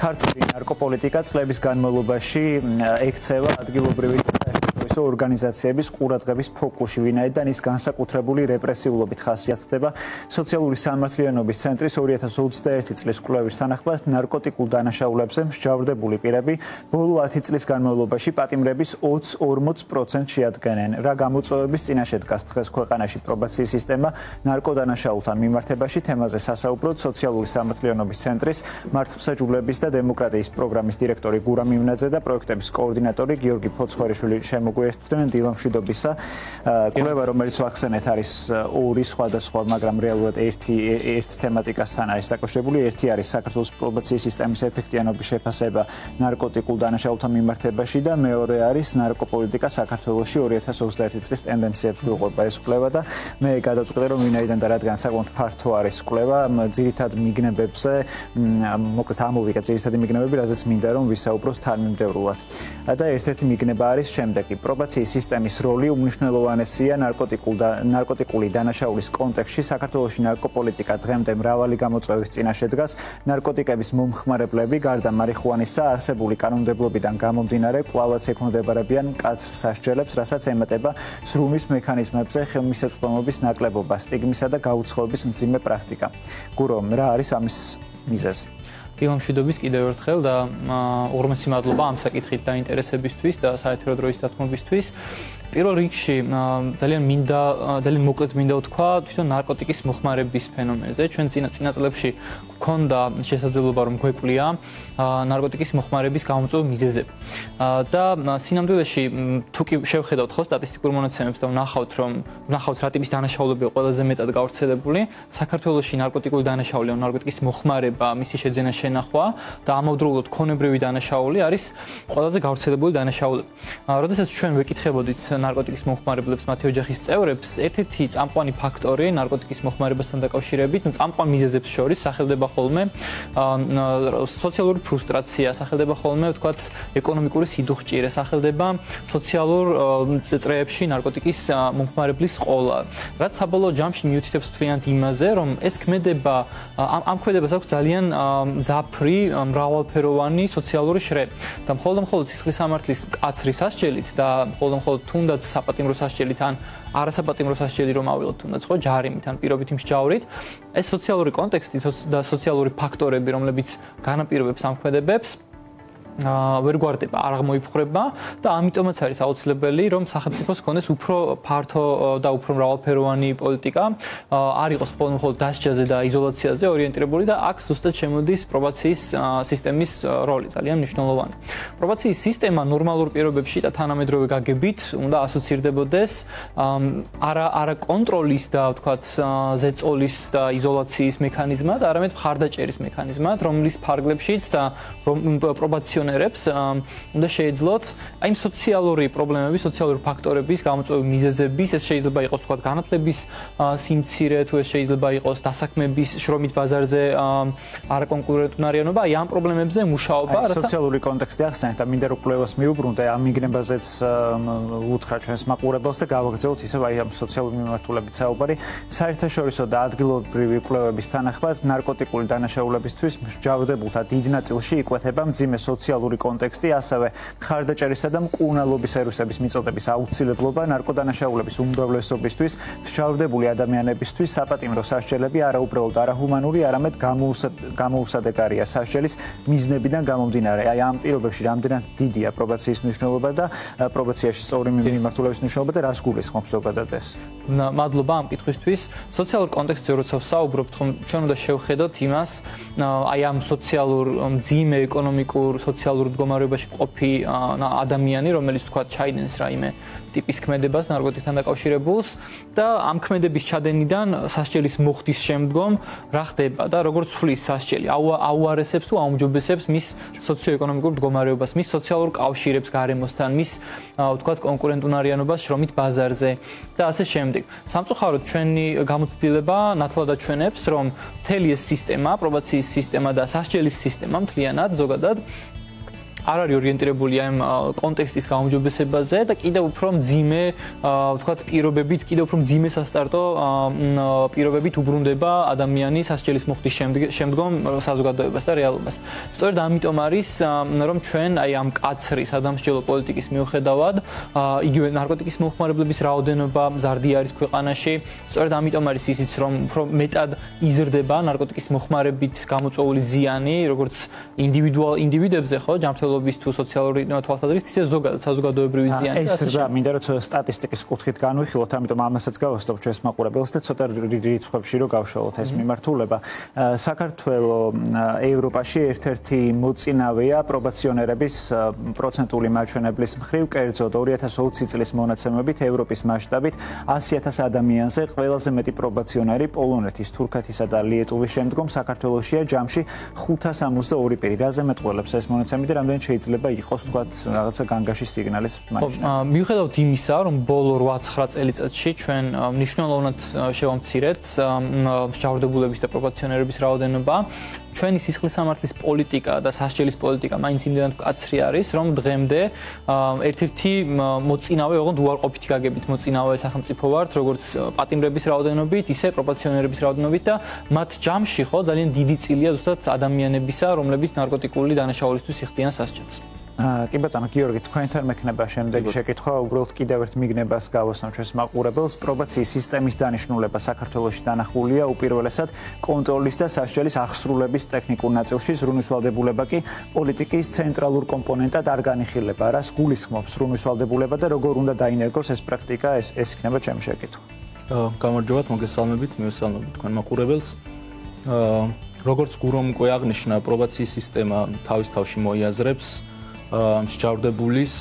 ქართული ნარკოპოლიტიკა წლების განმავლობაში ექცევა ადგილობრივი საერთაშორისო ორგანიზაციების ყურადღების ფოკუსში, ვინაიდან ის განსაკუთრებული რეპრესიულობით ხასიათდება. სოციალური სამართლიანობის ცენტრის 2021 წლის კვლევის თანახმად, ნარკოტიკულ დანაშაულებზე მსჯავრდებული პირები ბოლო 10 წლის განმავლობაში პატიმრების 20-40%-ს შეადგენენ. რა გამოწვევების წინაშე დგას დღეს ქვეყანაში პრობაციის სისტემა ნარკოდანაშაულთან მიმართებაში თემაზე სასაუბროთ სოციალური სამართლიანობის ცენტრის მართლმსაჯულების და დემოკრატიის პროგრამის დირექტორი გურამ იმნაძე და პროექტების კოორდინატორი გიორგი ფოცხვერიშვილი შემო მოგვიერთდნენ დილამშვიდობისა. კვლევა რომელიც ვახსენეთ არის ორი სხვადასხვა, მაგრამ რეალურად ერთი ერთ თემატიკასთან არის დაკავშირებული. ერთი არის საქართველოს პრობაციის სისტემის ეფექტიანობის შეფასება ნარკოტიკულ დანაშაულთა მიმართებაში და მეორე არის ნარკოპოლიტიკა საქართველოში 2021 წლის ტენდენციებს გვიყვება ეს კვლევა და მე გადავწყვიტე რომ ვინაიდან და რადგან საკმაოდ ფართო არის კვლევა, ძირითად მიგნებებზე, მოკლედ ამოვიგეთ ძირითადი მიგნებები, რაზეც მინდა რომ ვისაუბროთ თანმიმდევრულად. და ერთ-ერთი მიგნება არის შემდეგი პრობაციის სისტემის როლი უმნიშვნელოვანესია ნარკოტიკულ და ნარკოტიკული დანაშაულის კონტექსტში. საქართველოსი ნარკოპოლიტიკა დღემდე მრავალი გამოწვევის წინაშე დგას. ნარკოტიკების მომხმარებლები გარდა მარიხუანისა არსებული კანონმდებლობიდან გამომდინარე კვლავაც ექნოდებარებიან კაცრ სასჯელებს, რასაც ემატება სრუმის მექანიზმებზე ხელმისაწვდომობის ნაკლებობა, სტიგმისა და გაუცხოების მძიმე პრაქტიკა. გურო, რა არის ამის მიზეზი? დილამშვიდობის კიდევ ერთხელ და უღრმესი მადლობა ამ საკითხით დაინტერესებისთვის და საერთო დროის დათმობისთვის. პირველ რიგში ძალიან მინდა ძალიან მოკლედ მინდა ვთქვა თვითონ ნარკოტიკის მოხმარების ფენომენზე. ჩვენ წინა წინა წლებში გქონდა შესაძლებლობა რომ გვეკვლია ნარკოტიკის მოხმარების გამომწვევ მიზეზები. და სინამდვილეში თუ კი შევხედავთ ხო სტატისტიკურ მონაცემებს და ვნახავთ რომ ვნახავთ რა ტიპის დანაშაულებია ყველაზე მეტად გავრცელებული, საქართველოში ნარკოტიკული დანაშაული, ნარკოტიკის მოხმარება, მისი შეძენა შენახვა და ამავდროულად ქონებრივი დანაშაული არის ყველაზე გავრცელებული დანაშაულები. როდესაც ჩვენ ვეკითხებოდით ნარკოტიკის მომხმარებლებს, მათი ოჯახის წევრებს, ერთ-ერთი წამყვანი ფაქტორი ნარკოტიკის მომხმარებასთან დაკავშირებით, ну, წამყვან მიზეზებს შორის სახელდება ხოლმე სოციალური ფრუსტრაცია, სახელდება ხოლმე, ვთქვათ, ეკონომიკური სიდუხჭირე, სახელდება სოციალურ წრეებში ნარკოტიკის მომხმარებლის ყოლა. რაც საბოლოო ჯამში მიუთითებს ფრიანთ იმაზე, რომ ეს ქმედება ამ ამ ქმედებას აქვს ძალიან ძაფრი, მრავალფეროვანი სოციალური შრე. და მხოლოდ მხოლოდ სისხლის სამართლის კაცრი სასჯელით და მხოლოდ მხოლოდ თუნდაც თუნდაც საპატიმრო სასჯელით ან არასაპატიმრო სასჯელი რომ ავიღოთ თუნდაც ხო ჯარიმით ან პირობითი მსჯავრით. ეს სოციალური კონტექსტი და სოციალური ფაქტორები რომლებიც განაპირობებს ამ ქმედებებს ვერ გვარდება, არ აღმოიფხრება და ამიტომაც არის აუცილებელი, რომ სახელმწიფოს ქონდეს უფრო ფართო და უფრო მრავალფეროვანი პოლიტიკა, არ იყოს მხოლოდ დასჯაზე და იზოლაციაზე ორიენტირებული და აქ ზუსტად შემოდის პრობაციის სისტემის როლი, ძალიან მნიშვნელოვანი. პრობაციის სისტემა ნორმალურ პირობებში და თანამედროვე გაგებით უნდა ასოცირდებოდეს არა არა კონტროლის და ვთქვათ ზეწოლის და იზოლაციის მექანიზმად, არამედ მხარდაჭერის მექანიზმად, რომლის ფარგლებშიც და პრობაციონერ ფუნქციონერებს უნდა შეეძლოთ აი სოციალური პრობლემები, სოციალური ფაქტორების გამოწვევი მიზეზების, ეს შეიძლება იყოს თქვა განათლების სიმცირე, თუ ეს შეიძლება იყოს დასაქმების შრომით ბაზარზე არაკონკურენტუნარიანობა, აი ამ პრობლემებზე მუშაობა, რათა სოციალური კონტექსტი ახსენეთ და მინდა რომ კვლევას მიუბრუნდე ამ მიგნებაზეც უთხრა ჩვენს მაყურებელს და გავაგრძელოთ ისევ აი ამ სოციალური მიმართულებით საუბარი. საერთაშორისო და ადგილობრივი კვლევების თანახმად ნარკოტიკული დანაშაულებისთვის მსჯავრდებულთა დიდ ნაწილში იკვეთება მძიმე სოციალური სოციალური კონტექსტი, ასევე ხარდაჭერისა და მკურნალობის სერვისების მიწოდების აუცილებლობა ნარკოდანაშაულების უმრავლესობისთვის, მსჯავრდებული ადამიანებისთვის საპატიმრო სასჯელები არაუბრალოდ არაჰუმანური, არამედ გამოუსადეგარია სასჯელის მიზნებიდან გამომდინარე. აი ამ პირობებში რამდენად დიდია პრობაციის მნიშვნელობა და პრობაციაში სწორი მიმართულების მნიშვნელობა და რას გულისხმობს ზოგადად ეს? მადლობა ამ კითხვისთვის. სოციალურ კონტექსტზე როცა ვსაუბრობთ, ხომ ჩვენ უნდა შევხედოთ იმას, აი ამ სოციალურ მძიმე ეკონომიკურ სოციალურ მდგომარეობაში ყოფი ადამიანი, რომელიც თქვა ჩაიდენს რაიმე ტიპის ქმედებას ნარკოტიკთან დაკავშირებულს და ამ ქმედების ჩადენიდან სასჯელის მოხდის შემდგომ რა ხდება და როგორ ცვლის სასჯელი აუარესებს თუ აუმჯობესებს მის სოციოეკონომიკურ მდგომარეობას, მის სოციალურ კავშირებს გარემოსთან, მის თქვა კონკურენტუნარიანობას შრომით ბაზარზე და ასე შემდეგ. სამწუხაროდ ჩვენი გამოცდილება ნათლად აჩვენებს, რომ მთელი ეს სისტემა, პრობაციის სისტემა და სასჯელის სისტემა მთლიანად ზოგადად არ არის ორიენტირებული ამ კონტექსტის გაუმჯობესებაზე და კიდევ უფრო მძიმე, ვთქვათ, პირობებით, კიდევ უფრო მძიმე სასტარტო პირობებით უბრუნდება ადამიანი სასჯელის მოხდის შემდგომ საზოგადოებას და რეალობას. სწორედ ამიტომ არის რომ ჩვენ აი ამ კაცრი სადამსჯელო პოლიტიკის მიუხედავად, იგივე ნარკოტიკის მოხმარებლების რაოდენობა მზარდი არის ქვეყანაში. სწორედ ამიტომ არის ისიც რომ უფრო მეტად იზრდება ნარკოტიკის მოხმარებით გამოწვეული ზიანი, როგორც ინდივიდუალ ინდივიდებზე ხო, ჯანმრთელობის თუ სოციალური თვალსაზრისით, ისე ზოგადად საზოგადოებრივი ზიანი. ეს რა, მინდა რომ სტატისტიკის კუთხით განვიხილოთ, ამიტომ ამასაც გავასწრებ ჩვენს მაყურებელს და ცოტა რიცხვებში რომ გავშალოთ ეს მიმართულება. საქართველოს ევროპაში ერთ-ერთი მოწინავეა პრობაციონერების პროცენტული მაჩვენებლის მხრივ, კერძოდ 2020 წლის მონაცემებით ევროპის მასშტაბით 100000 ადამიანზე ყველაზე მეტი პრობაციონერი პოლონეთის, თურქეთისა და ლიეტუვის შემდგომ საქართველოსია ჯამში 562 პირი. რაზე მეტყველებს ეს მონაცემები და რამდენი შეიძლება იყოს თქვა რაღაცა განგაში სიგნალის მაჩვენებელი? მიუხედავად იმისა, რომ ბოლო 8-9 წელიწადში ჩვენ მნიშვნელოვნად შევამცირეთ მსჯავრდებულების და პრობაციონერების რაოდენობა, ჩვენი სისხლის სამართლის პოლიტიკა და სასჯელის პოლიტიკა მაინც იმდენად კაცრი არის, რომ დღემდე ერთ-ერთი მოწინავე, ოღონდ უარყოფითი გაგებით მოწინავე სახელმწიფო ვართ, როგორც პატიმრების რაოდენობით, ისე პროპორციონერების რაოდენობით და მათ ჯამში ხო ძალიან დიდი წილია ზუსტად ადამიანებისა, რომლებიც ნარკოტიკული დანაშაულისთვის იხდიან სასჯელს. კი ბატონო გიორგი თქვენთან მექნება შემდეგი შეკითხვა უბრალოდ კიდევ ერთ მიგნებას გავოსნო ჩვენს მაყურებელს პრობაციის სისტემის დანიშნულება საქართველოსში დანახულია. უპირველესად კონტროლის და სასჯელის აღსრულების ტექნიკურ ნაწილში ზრუნვის ვალდებულება კი პოლიტიკის ცენტრალურ კომპონენტად არ განიხილება რას გულისხმობს ზრუნვის ვალდებულება და როგორ უნდა დაინერგოს ეს პრაქტიკა ეს ეს იქნება ჩემი შეკითხვა. გამარჯობათ მოგესალმებით მიესალმებით თქვენ მაყურებელს. აა როგორც გურომ უკვე აღნიშნა პრობაციის სისტემა თავის თავში მოიაზრებს მსჯავრდებულის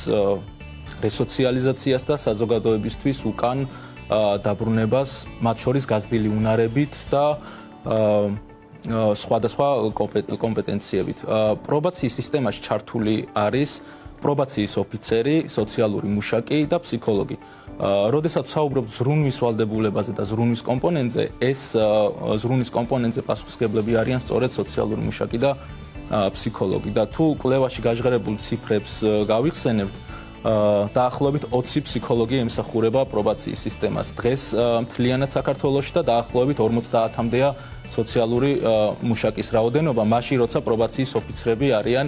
რესოციალიზაციას და საზოგადოებისთვის უკან დაბრუნებას მათ შორის გაზრდილი უნარებით და სხვადასხვა კომპეტენციებით. პრობაციის სისტემაში ჩართული არის პრობაციის ოფიცერი, სოციალური მუშაკი და ფსიქოლოგი. როდესაც საუბრობთ ზრუნვის ვალდებულებაზე და ზრუნვის კომპონენტზე, ეს ზრუნვის კომპონენტზე პასუხისგებლები არიან სწორედ სოციალური მუშაკი და ფსიქოლოგი. და თუ კლევაში გაჟღერებულ ციფრებს გავიხსენებთ დაახლოებით 20 ფსიქოლოგი ემსახურება პრობაციის სისტემას. დღეს მთლიანად საქართველოში და დაახლოებით 50-მდეა სოციალური მუშაკის რაოდენობა. მაშინ როცა პრობაციის ოფიცრები არიან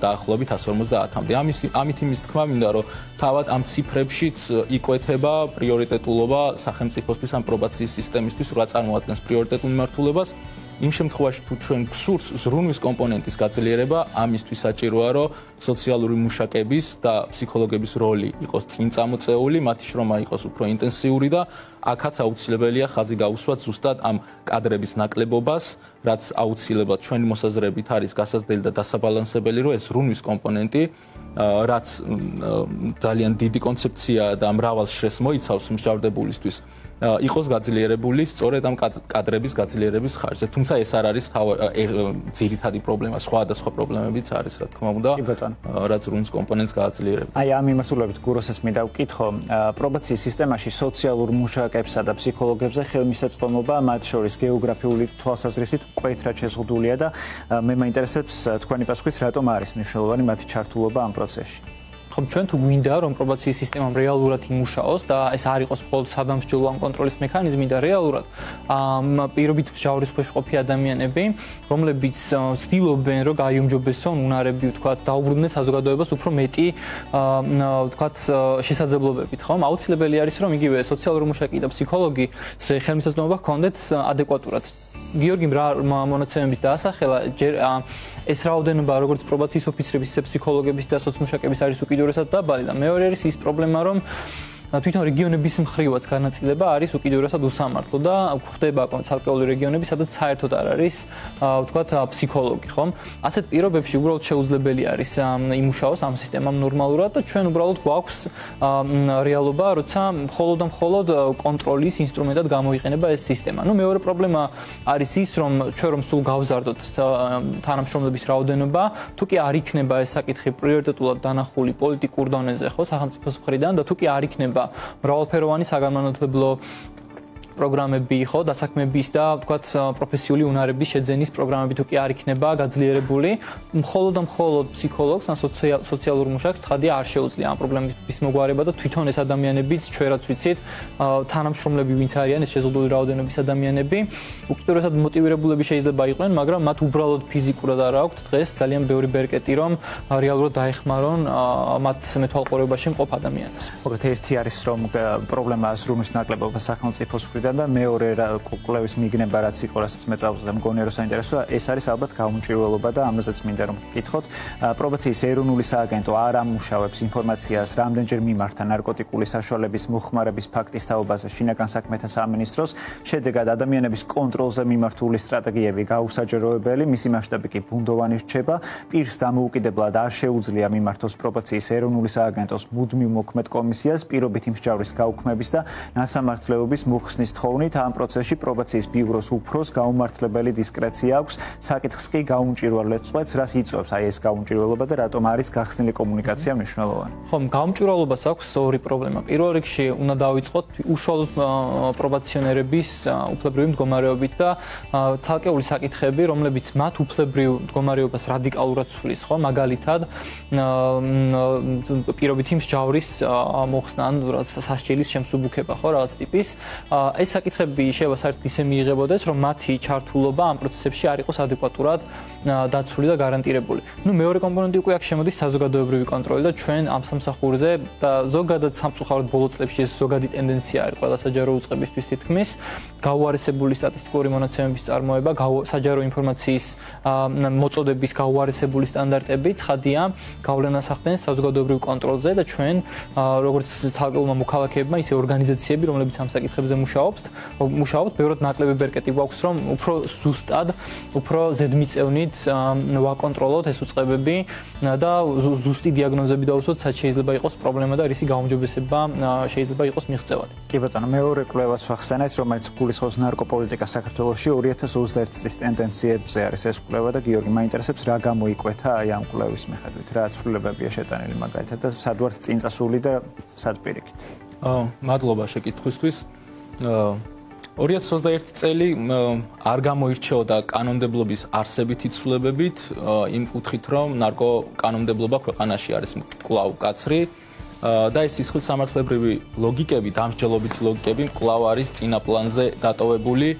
დაახლოებით 150-მდე ამის ამით იმის თქმა მინდა რომ თავად ამ ციფრებშიც იკვეთება პრიორიტეტულობა სახელმწიფოსთვის ამ პრობაციის სისტემისთვის რა წარმოადგენს პრიორიტეტულ მიმართულებას იმ შემთხვევაში თუ ჩვენ გსურს ზრუნვის კომპონენტის გაძლიერება, ამისთვის საჭიროა, რომ სოციალური მუშაკების და ფსიქოლოგების როლი იყოს წინ წამოწეული, მათი შრომა იყოს უფრო ინტენსიური და აქაც აუცილებელია ხაზი გაუსვათ ზუსტად ამ კადრების ნაკლებობას, რაც აუცილებლად ჩვენი მოსაზრებით არის გასაზრდელი და დასაბალანსებელი, რომ ეს ზრუნვის კომპონენტი რაც ძალიან დიდი კონცეფცია და მრავალ შრეს მოიცავს მსჯავრდებულისთვის იყოს გაძლიერებული სწორედ ამ კადრების გაძლიერების ხარჯზე. თუმცა ეს არ არის ძირითადი პრობლემა, სხვადასხვა პრობლემებიც არის, რა თქმა უნდა. რაც რუნს კომპონენტს გააძლიერებს. აი ამ იმასულებით გუროსეს მინდა ვკითხო, პრობაციის სისტემაში სოციალურ მუშაკებსა და ფსიქოლოგებზე ხელმისაწვდომობა მათ შორის გეოგრაფიული თვალსაზრისით კვეთრად შეზღუდულია და მე მაინტერესებს თქვენი პასუხიც რატომ არის მნიშვნელოვანი მათი ჩართულობა ამ პროცესში. ხომ ჩვენ თუ გვინდა რომ პრობაციის სისტემა რეალურად იმუშაოს და ეს არ იყოს მხოლოდ სადამსჯელო ან კონტროლის მექანიზმი და რეალურად ამ პირობით მსჯავრის ქვეშ ყოფი ადამიანები რომლებიც ცდილობენ რომ გაიუმჯობესონ უნარები ვთქვათ დაუბრუნდნენ საზოგადოებას უფრო მეტი ვთქვათ შესაძლებლობებით ხომ? აუცილებელი არის რომ იგივე სოციალური მუშაკი და ფსიქოლოგი ხელმისაწვდომობა ჰქონდეთ ადეკვატურად გიორგი რა მონაცემების დაასახელა? ჯერ ეს რაოდენობა როგორც პრობაციის ოფიცრების, ისე ფსიქოლოგების და სოციმუშაკების არის უკიდურესად დაბალი და მეორე არის ის პრობლემა რომ თვითონ რეგიონების მხრივაც განაწილება არის უკიდურესად უსამართლო და ხდება ცალკეული რეგიონები, სადაც საერთოდ არ არის, ვთქვათ, ფსიქოლოგი, ხომ? ასეთ პირობებში უბრალოდ შეუძლებელი არის იმუშაოს ამ სისტემამ ნორმალურად და ჩვენ უბრალოდ გვაქვს რეალობა, როცა მხოლოდ და მხოლოდ კონტროლის ინსტრუმენტად გამოიყენება ეს სისტემა. ნუ მეორე პრობლემა არის ის, რომ ჩვენ რომ სულ გავზარდოთ თანამშრომლების რაოდენობა, თუ კი არ იქნება ეს საკითხი პრიორიტეტულად დანახული პოლიტიკურ დონეზე, ხო, სახელმწიფოს მხრიდან და თუ კი არ იქნება მრავალფეროვანი საგანმანათლებლო პროგრამები ხო, დასაქმების და თქვათ პროფესიული უნარების შეძენის პროგრამები თუ კი არ იქნება გაძლიერებული, მხოლოდ და მხოლოდ ფსიქოლოგს ან სოციალურ მუშაკს ცხადია არ შეუძლია ამ პრობლემის მოგვარება და თვითონ ეს ადამიანებიც ჩვენ რაც ვიცით, თანამშრომლები ვინც არიან ეს შეზღუდული რაოდენობის ადამიანები, უკიდურესად მოტივირებულები შეიძლება იყვნენ, მაგრამ მათ უბრალოდ ფიზიკურად არ აქვთ დღეს ძალიან ბევრი ბერკეტი რომ რეალურად დაეხმარონ მათ მეთვალყურებაში მყოფ ადამიანებს. მოგეთ ერთი არის რომ პრობლემაა ზრუნვის ნაკლებობა სახელმწიფოს მხრიდან და მეორე კულტურის მიგნება რაც იყო რასაც მე წავზე და მგონია რომ საინტერესოა ეს არის ალბათ გაუმჭირველობა და ამაზეც მინდა რომ გკითხოთ. პრობაციის ეროვნული სააგენტო არ ამუშავებს ინფორმაციას რამდენჯერ მიმართა ნარკოტიკული საშუალების მოხმარების ფაქტის თაობაზე შინაგან საქმეთა სამინისტროს შედეგად ადამიანების კონტროლზე მიმართული სტრატეგიები გაუსაჯეროებელი მისი მასშტაბი კი ბუნდოვანი რჩება პირს დამოუკიდებლად არ შეუძლია მიმართოს პრობაციის ეროვნული სააგენტოს მუდმივ მოქმედ კომისიას პირობითი მსჯავრის გაუქმების და ნასამართლეობის მოხსნის თხოვნით ამ პროცესში პრობაციის ბიუროს უფროს გაუმართლებელი დისკრეცია აქვს. საკითხს კი გაუმჭირვალედ წვეთს რას იწვევს აი ეს გაუმჭირვალობა და რატომ არის გახსნილი კომუნიკაცია მნიშვნელოვანი? ხომ გაუმჭირვალობას აქვს ორი პრობლემა. პირველ რიგში უნდა დავიწყოთ უშუალოდ პრობაციონერების უფლებრივი მდგომარეობით და ცალკეული საკითხები რომლებიც მათ უფლებრივ მდგომარეობას რადიკალურად ცვლის ხო? მაგალითად პირობითი მსჯავრის მოხსნა ან სასჯელის შემსუბუქება ხო? რაღაც ტიპის ეს საკითხები შეიძლება საერთოდ ისე მიიღებოდეს რომ მათი ჩართულობა ამ პროცესებში არ იყოს ადეკვატურად დაცული და გარანტირებული. ნუ მეორე კომპონენტი უკვე აქ შემოდის საზოგადოებრივი კონტროლი და ჩვენ ამ სამსახურზე და ზოგადად სამწუხაროდ ბოლო წლებში ეს ზოგადი ტენდენცია არის ყველა საჯარო უწყებისთვის თითქმის გაუარესებული სტატისტიკური მონაცემების წარმოება, საჯარო ინფორმაციის მოწოდების გაუარესებული სტანდარტები ცხადია გავლენას ახდენს საზოგადოებრივ კონტროლზე და ჩვენ როგორც ცალკეულმა მოქალაქეებმა ისე ორგანიზაციები რომლებიც ამ საკითხებზე მუშაობს მუშაობთ ბევრად ნაკლები ბერკეტი გვაქვს რომ უფრო ზუსტად უფრო ზედმიწევნით ვაკონტროლოთ ეს უწყებები და ზუსტი დიაგნოზები დავუსვათ სად შეიძლება იყოს პრობლემა და რისი გაუმჯობესება შეიძლება იყოს მიღწევადი კი ბატონო მეორე კვლევას ვახსენეთ რომელიც გულისხმობს ნარკოპოლიტიკა საქართველოში 2021 წლის ტენდენციებზე არის ეს კვლევა და გიორგი მაინტერესებს რა გამოიკვეთა აი ამ კვლევის მიხედვით რა ცვლილებებია შეტანილი მაგალითად და სად ვართ წინ წასული და სად პირიქით? აა მადლობა შეკითხვისთვის აა 2021 წელი არ გამოირჩეოდა კანონმდებლობის არსებითი ცვლილებებით იმ კუთხით, რომ ნარკო კანონმდებლობა ქვეყანაში არის კვლავ კაცრი და ეს სისხლის სამართლებრივი ლოგიკები, დამსჯელობითი ლოგიკები კვლავ არის წინა პლანზე დატოვებული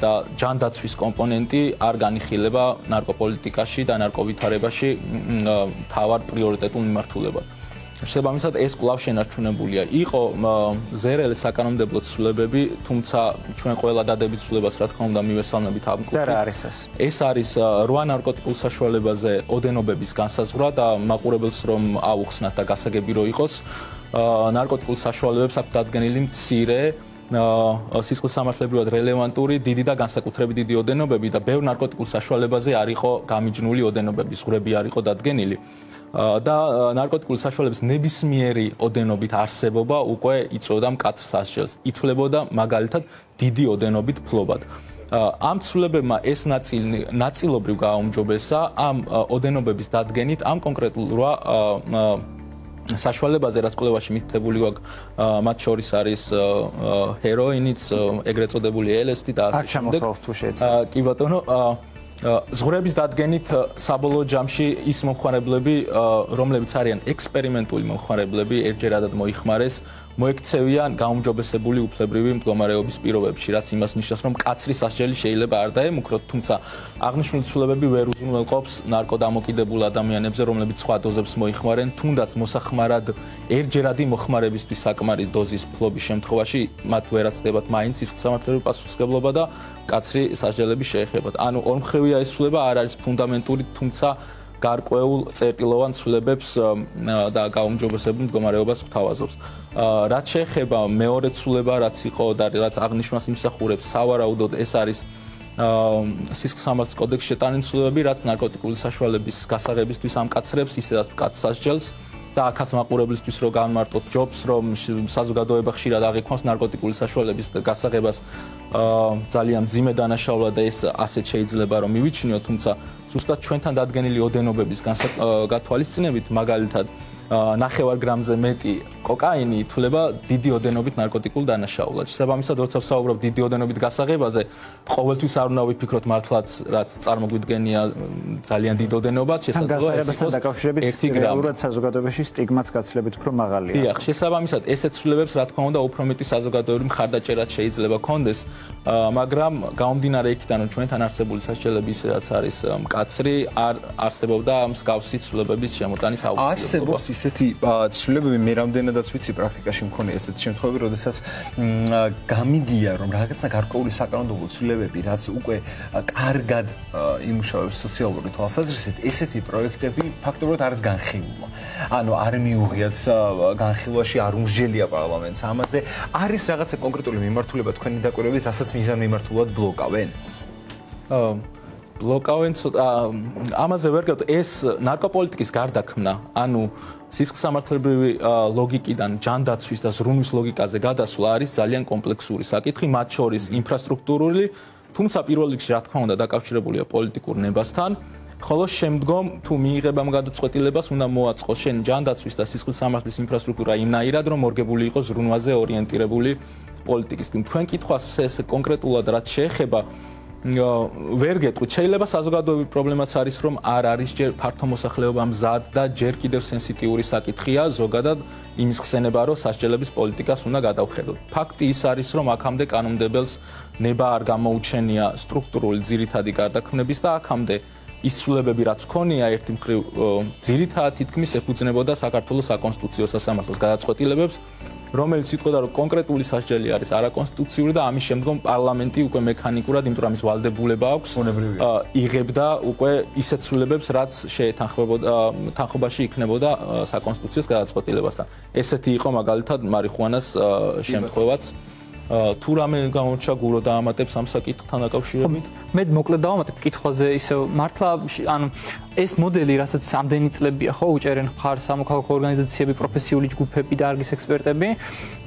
და ჯანდაცვის კომპონენტი არ განიხილება ნარკოპოლიტიკაში და ნარკოვითარებაში თავარ პრიორიტეტულ მიმართულებად. შესაბამისად ეს კლავ შენარჩუნებულია. იყო ზერელ საკანონმდებლო ცვლილებები, თუმცა ჩვენ ყველა დადებით ცვლილებას რა თქმა უნდა მივესალმებით ამ კუთხით. და რა არის ეს? ეს არის რვა ნარკოტიკულ საშუალებაზე ოდენობების განსაზღვრა და მაყურებელს რომ აუხსნათ და გასაგები რო იყოს, ნარკოტიკულ საშუალებებს აქვს დადგენილი მცირე სისხლის სამართლებრივად რელევანტური დიდი და განსაკუთრებით დიდი ოდენობები და ბევრ ნარკოტიკულ საშუალებაზე არ იყო გამიჯნული ოდენობები, ზღვრები არ იყო დადგენილი. და ნარკოტიკული საშუალების ნებისმიერი ოდენობით არსებობა უკვე იწოდა მკაცრ სასჯელს. ითვლებოდა მაგალითად დიდი ოდენობით ფლობად. ამ ცვლილებებმა ეს ნაწილი ნაწილობრივ გააუმჯობესა ამ ოდენობების დადგენით ამ კონკრეტულ რა საშუალებაზე რაც კვლევაში მითითებული გვაქვს მათ შორის არის ჰეროინიც ეგრეთ წოდებული LSD და ასე შემდეგ. აქ შემოხვალ თუ შეიძლება. კი ბატონო ზღურების დადგენით საბოლოო ჯამში ის მომხმარებლები რომლებიც არიან ექსპერიმენტული მომხმარებლები ერთჯერადად მოიხმარეს მოექცევიან გაუმჯობესებული უფლებრივი მდგომარეობის პირობებში, რაც იმას ნიშნავს, რომ კაცრი სასჯელი შეიძლება არ დაემუქროთ, თუმცა აღნიშნული ცვლილებები ვერ უზრუნველყოფს ნარკოდამოკიდებულ ადამიანებზე, რომლებიც სხვა დოზებს მოიხმარენ, თუნდაც მოსახმარად ერთჯერადი მოხმარებისთვის საკმარის დოზის ფლობის შემთხვევაში მათ ვერაცდებათ მაინც ის სამართლებრივი პასუხისგებლობა და კაცრი სასჯელები შეეხებათ. ანუ ორმხრივია ეს ცვლილება, არ არის ფუნდამენტური, თუმცა გარკვეულ წერტილოვან ცვლილებებს და გაუმჯობესებულ მდგომარეობას გვთავაზობს. რაც შეეხება მეორე ცვლილება, რაც იყო და რაც აღნიშნავს იმსახურებს, სავარაუდოდ ეს არის სისხლის სამართლის კოდექსში შეტანილი ცვლილებები, რაც ნარკოტიკული საშუალების გასაღებისთვის ამკაცრებს, ისედაც მკაცრ სასჯელს. და აქაც მაყურებლისთვის რო განმარტოთ ჯობს რომ საზოგადოება ხშირად აღიქვამს ნარკოტიკული საშუალების გასაღებას ძალიან ძიმე დანაშაულად და ეს ასეთ შეიძლება რომ მივიჩნიოთ თუმცა ზუსტად ჩვენთან დადგენილი ოდენობების გათვალისწინებით მაგალითად ნახევარ გრამზე მეტი კოკაინი ითვლება დიდი ოდენობით ნარკოტიკულ დანაშაულად. შესაბამისად, როცა ვსაუბრობ დიდი ოდენობით გასაღებაზე, ყოველთვის არ უნდა ვიფიქროთ მართლაც რაც წარმოგვიდგენია ძალიან დიდი ოდენობა, შესაძლოა ეს იყოს დაკავშირებით 1 გრამურად საზოგადოებაში სტიგმაც გაცილებით უფრო მაღალია. დიახ, შესაბამისად, ესეც ცვლილებებს რა თქმა უნდა უფრო მეტი საზოგადოებრივი მხარდაჭერაც შეიძლება კონდეს, მაგრამ გამომდინარე იქიდან რომ ჩვენთან არსებული სასჯელები ისედაც არის მკაცრი, არ არსებობდა მსგავსი ცვლილებების შემოტანის აუცილებლობა. არსებობს ისეთი ცვლილებები მე რამდენადაც ვიცი პრაქტიკაში მქონია ესეთი შემთხვევები, როდესაც გამიგია რომ რაღაცა გარკვეული საკანონმდებლო ცვლილებები, რაც უკვე კარგად იმუშავებს სოციალური თვალსაზრისით, ესეთი პროექტები ფაქტობრივად არის განხილვა. ანუ არ მიუღიათ განხილვაში არ უმსჯელია პარლამენტს ამაზე. არის რაღაცა კონკრეტული მიმართულება თქვენი დაკვირვებით, რასაც მიზანმიმართულად ბლოკავენ? აა ბლოკავენ ცოტა ამაზე ვერ გავთ ეს ნარკოპოლიტიკის გარდაქმნა ანუ სისხლ სამართლებრივი ლოგიკიდან ჯანდაცვის და ზრუნვის ლოგიკაზე გადასვლა არის ძალიან კომპლექსური. საკითხი მათ შორის ინფრასტრუქტურული თუმცა პირველ რიგში რა თქმა უნდა დაკავშირებულია პოლიტიკურ ნებასთან. ხოლო შემდგომ თუ მიიღებამ გადაწყვეტილებას უნდა მოაწყო შენ ჯანდაცვის და სისხლ სამართლის ინფრასტრუქტურა იმნაირად რომ მორგებული იყოს ზრუნვაზე ორიენტირებული პოლიტიკის. თქვენ კითხვას ეს კონკრეტულად რაც შეეხება ვერ გეტყვით, შეიძლება საზოგადოებრივი პრობლემაც არის, რომ არ არის ჯერ ფართო მოსახლეობა მზად და ჯერ კიდევ სენსიტიური საკითხია ზოგადად იმის ხსენება, რომ სასჯელების პოლიტიკას უნდა გადავხედოთ. ფაქტი ის არის, რომ აქამდე კანონმდებელს ნება არ გამოუჩენია სტრუქტურული ძირითადი გარდაქმნების და აქამდე ის სულებები რაც ქონია ერთი მხრივ ძირითადად თითქმის ეფუძნებოდა საქართველოს საკონსტიტუციო სასამართლოს გადაწყვეტილებებს რომელიც იტყოდა რომ კონკრეტული სასჯელი არის არაკონსტიტუციური და ამის შემდგომ პარლამენტი უკვე მექანიკურად იმიტომ რომ ის ვალდებულება აქვს იღებდა უკვე ისეთ სრულებებს რაც შეეთანხმებოდა თანხმობაში იქნებოდა საკონსტიტუციო გადაწყვეტილებასთან. ესეთი იყო მაგალითად მარიხუანას შემთხვევაც თუ რამე გამოჩა გურო დაამატებს ამ საკითხთან დაკავშირებით? მე მოკლედ დავამატებ კითხვაზე ისე მართლა ანუ ეს მოდელი რასაც ამდენი წლებია ხო უჭერენ ხარ სამოქალაქო ორგანიზაციები, პროფესიული ჯგუფები და არგის ექსპერტები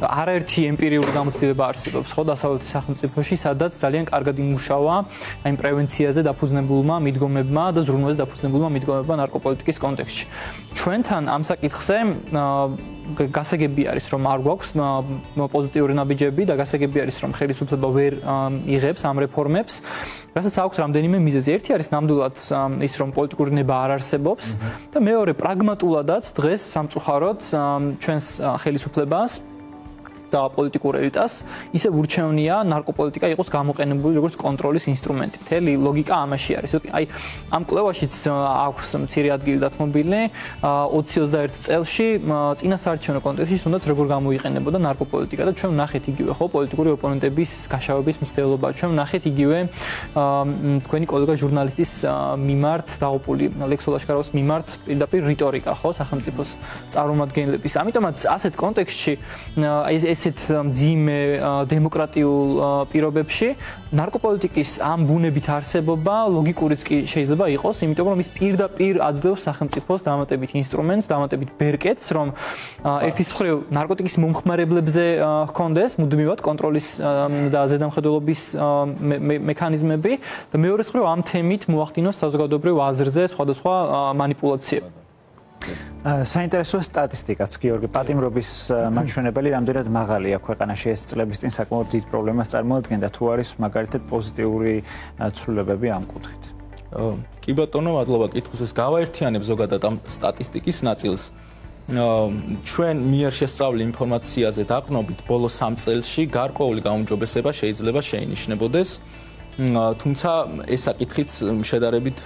არაერთი ემპირიული გამოცდილება არსებობს ხო დასავლეთის სახელმწიფოში სადაც ძალიან კარგად იმუშავა აი პრევენციაზე დაფუძნებულმა მიდგომებმა და ზრუნვაზე დაფუძნებულმა მიდგომებმა ნარკოპოლიტიკის კონტექსტში ჩვენთან ამ საკითხზე გასაგები არის რომ არ გვაქვს პოზიტიური ნაბიჯები და გასაგები არის რომ ხელისუფლება ვერ იღებს ამ რეფორმებს. რასაც აქვს რამდენიმე მიზეზი. ერთი არის ნამდვილად ის რომ პოლიტიკური ნება არ არსებობს და მეორე პრაგმატულადაც დღეს სამწუხაროდ ჩვენს ხელისუფლებას და პოლიტიკურ ელიტას ისე ურჩევნია ნარკოპოლიტიკა იყოს გამოყენებული როგორც კონტროლის ინსტრუმენტი. თელი ლოგიკა ამაში არის. აი ამ კვლევაშიც აქვს მცირე ადგილი დათმობილი 2021 წელში წინასაარჩევნო კონტექსტში თუნდაც როგორ გამოიყენებოდა ნარკოპოლიტიკა და ჩვენ ნახეთ იგივე ხო პოლიტიკური ოპონენტების გაშავების მცდელობა. ჩვენ ნახეთ იგივე თქვენი კოლეგა ჟურნალისტის მიმართ დაღუპული ლექსოლაშკაროს მიმართ პირდაპირ რიტორიკა ხო სახელმწიფოს წარმომადგენლების. ამიტომაც ასეთ კონტექსტში ეს ესეთ მძიმე დემოკრატიულ პირობებში ნარკოპოლიტიკის ამ ბუნებით არსებობა ლოგიკურიც კი შეიძლება იყოს, იმიტომ რომ ის პირდაპირ აძლევს სახელმწიფოს დამატებით ინსტრუმენტს, დამატებით ბერკეტს, რომ ერთის მხრივ ნარკოტიკის მომხმარებლებზე ჰქონდეს მუდმივად კონტროლის და ზედამხედველობის მექანიზმები და მეორე მხრივ ამ თემით მოახდინოს საზოგადოებრივ აზრზე სხვადასხვა მანიპულაციები. საინტერესოა სტატისტიკაც გიორგი. პატიმრობის მაჩვენებელი რამდენად მაღალია ქვეყანაში? ეს წლების წინ საკმაოდ დიდ პრობლემას წარმოადგენდა. თუ არის მაგალითად პოზიტიური ცვლილებები ამ კუთხით? კი ბატონო მადლობა. კითხვის გავაერთიანებ ზოგადად ამ სტატისტიკის ნაწილს. ჩვენ მიერ შესწავლილ ინფორმაციაზე დაყნობით ბოლო 3 წელში გარკვეული გაუმჯობესება შეიძლება შეინიშნებოდეს თუმცა ეს საკითხიც შედარებით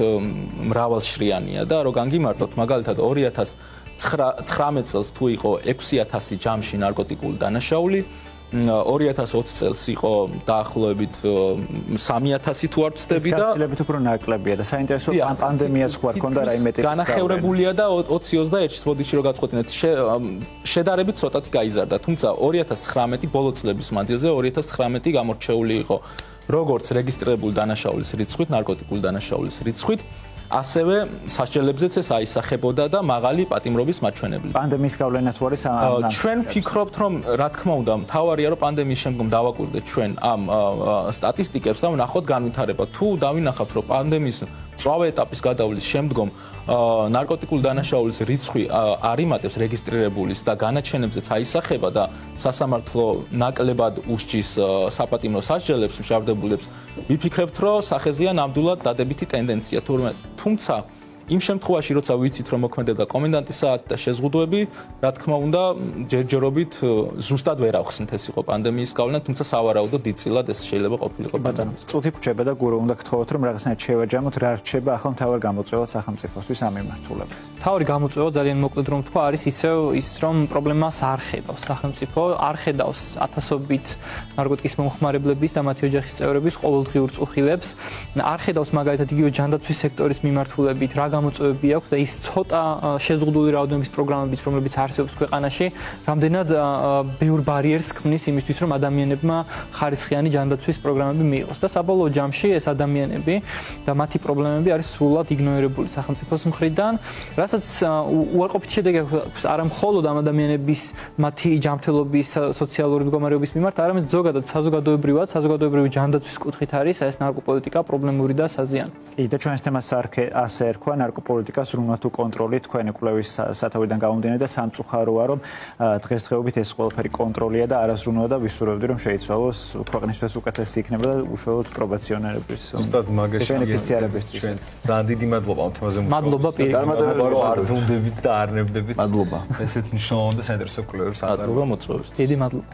მრავალშრიანია და რო განგიმარტოთ მაგალითად 2019 წელს თუ იყო 6000 ჯამში ნარკოტიკული დანაშაული 2020 წელს იყო დაახლოებით 3000 თუ არ ვწდები და გაცილებით უფრო ნაკლებია და საინტერესოა პანდემიაც ხო არ ქონდა რაიმე ტიპის განახევრებულია და 2021-ის მოდიში რო გაწყვეტინეთ შედარებით ცოტათი გაიზარდა. თუმცა 2019 ბოლო წლების მანძილზე 2019 გამორჩეული იყო როგორც რეგისტრირებული დანაშაულის რიცხვით, ნარკოტიკული დანაშაულის რიცხვით, ასევე სასჯელებზეც ეს აისახებოდა და მაღალი პატიმრობის მაჩვენებლი. პანდემიის გავლენა თუ არის ამ ჩვენ ვფიქრობთ, რომ რა თქმა უნდა, თავარია რომ პანდემიის შემდგომ დავაკვირდეთ ჩვენ ამ სტატისტიკებს და ვნახოთ განვითარება. თუ დავინახავთ, რომ პანდემიის მწვავე ეტაპის გადავლის შემდგომ ნარკოტიკული დანაშაულის რიცხვი არიმატებს რეგისტრირებულის და განაჩენებზეც აისახება და სასამართლო ნაკლებად უსჯის საპატიმრო სასჯელებს მშავდებულებს ვიფიქრებთ რომ სახეზია ნამდვილად დადებითი ტენდენცია. თუმცა იმ შემთხვევაში, როცა ვიცით, რომ მოქმედებდა კომენდანტის საათი და შეზღუდვები, რა თქმა უნდა, ჯერჯერობით ზუსტად ვერ ახსნით ეს იყო პანდემიის გავლენა, თუმცა სავარაუდო დიდწილად ეს შეიძლება ყოფილიყო პანდემიის. წუთი გრჩება და გურო უნდა გთხოვოთ, რომ რაღაცნაირად შევაჯამოთ, რა რჩება ახლა მთავარ გამოწვევად სახელმწიფოსთვის ამ მიმართულებით. მთავარი გამოწვევა ძალიან მოკლედ რომ თქვა, არის ისევ ის, რომ პრობლემას არ ხედავს სახელმწიფო, არ ხედავს ათასობით ნარკოტიკის მომხმარებლების და მათი ოჯახის წევრების ყოველდღიურ წუხილებს, არ ხედავს მაგალითად იგივე ჯანდაცვის სექტორის მიმართულებით რა გამოწვევები აქვს და ის ცოტა შეზღუდული რაოდენობის პროგრამებიც რომლებიც არსებობს ქვეყანაში რამდენად ბევრ ბარიერს ქმნის იმისთვის რომ ადამიანებმა ხარისხიანი ჯანდაცვის პროგრამები მიიღოს. და საბოლოო ჯამში ეს ადამიანები და მათი პრობლემები არის სრულად იგნორირებული სახელმწიფოს მხრიდან. რასაც უარყოფით შედეგი აქვს არა მხოლოდ ამ ადამიანების მათი ჯანმრთელობის სოციალური მდგომარეობის მიმართ არამედ ზოგადად საზოგადოებრივად საზოგადოებრივი ჯანდაცვის კუთხით არის ეს ნარკოპოლიტიკა პრობლემური და საზიანი. კი და ჩვენს თემას არქე ასე ერქვა ნარკოპოლიტიკას უნდა თუ კონტროლი თქვენი კვლევის სათავიდან გამომდინარე და სამწუხაროა რომ დღესდღეობით ეს ყველაფერი კონტროლია და არასრუნოა და ვისურვებდი რომ შეიცვალოს ქვეყნისთვის უკეთესი იქნება და უშუალოდ პრობაციონერების მაგაში ბენეფიციარებისთვის ჩვენს ძალიან დიდი მადლობა ამ თემაზე მადლობა პირიქით. არ დუნდებით და არ ნებდებით მადლობა. ესეთ მნიშვნელოვან და საინტერესო კვლევებს აწარმოებთ მოწვევს დიდი მადლობა